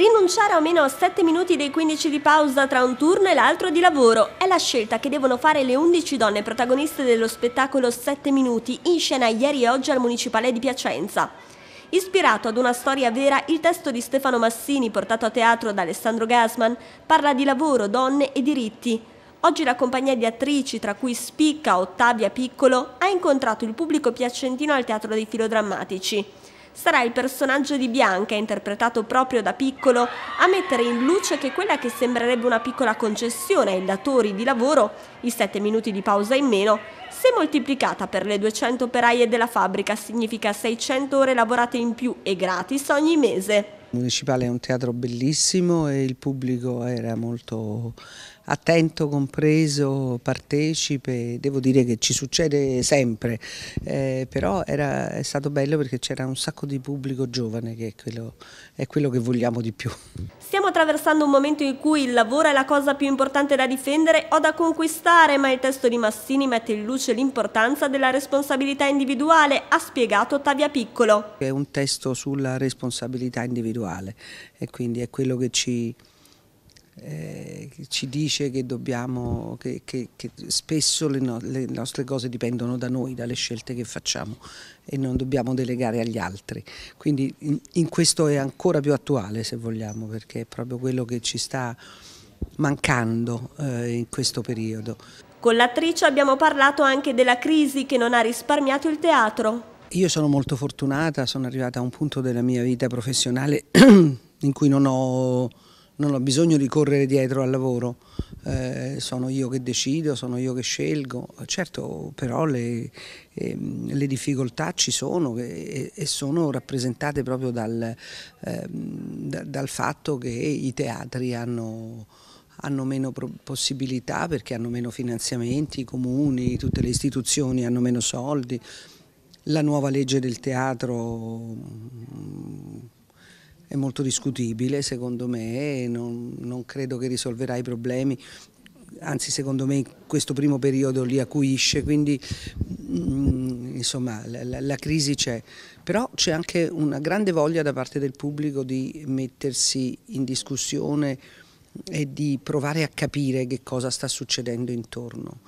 Rinunciare a meno 7 minuti dei 15 di pausa tra un turno e l'altro di lavoro è la scelta che devono fare le 11 donne protagoniste dello spettacolo 7 minuti in scena ieri e oggi al Municipale di Piacenza. Ispirato ad una storia vera, il testo di Stefano Massini, portato a teatro da Alessandro Gasman, parla di lavoro, donne e diritti. Oggi la compagnia di attrici, tra cui spicca Ottavia Piccolo, ha incontrato il pubblico piacentino al Teatro dei Filodrammatici sarà il personaggio di Bianca, interpretato proprio da Piccolo, a mettere in luce che quella che sembrerebbe una piccola concessione ai datori di lavoro, i 7 minuti di pausa in meno, se moltiplicata per le 200 operaie della fabbrica significa 600 ore lavorate in più e gratis ogni mese. Il Municipale è un teatro bellissimo e il pubblico era molto attento, compreso, partecipe, devo dire che ci succede sempre, eh, però era, è stato bello perché c'era un sacco di pubblico giovane che è quello, è quello che vogliamo di più. Stiamo attraversando un momento in cui il lavoro è la cosa più importante da difendere o da conquistare, ma il testo di Massini mette in luce l'importanza della responsabilità individuale, ha spiegato Ottavia Piccolo. È un testo sulla responsabilità individuale e quindi è quello che ci, eh, ci dice che, dobbiamo, che, che, che spesso le, no, le, nostre cose dipendono da noi, dalle scelte che facciamo e non dobbiamo delegare agli altri. Quindi in, in questo è ancora più attuale se vogliamo perché è proprio quello che ci sta mancando eh, in questo periodo. Con l'attrice abbiamo parlato anche della crisi che non ha risparmiato il teatro. Io sono molto fortunata, sono arrivata a un punto della mia vita professionale in cui non ho, non ho bisogno di correre dietro al lavoro, eh, sono io che decido, sono io che scelgo, certo però le, eh, le difficoltà ci sono e, e, sono rappresentate proprio dal, eh, dal fatto che i teatri hanno hanno meno possibilità perché hanno meno finanziamenti, i comuni, tutte le istituzioni hanno meno soldi, la nuova legge del teatro è molto discutibile secondo me, non, non credo che risolverà i problemi, anzi secondo me questo primo periodo li acuisce, quindi mm, insomma la, la, la crisi c'è, però c'è anche una grande voglia da parte del pubblico di mettersi in discussione e di provare a capire che cosa sta succedendo intorno.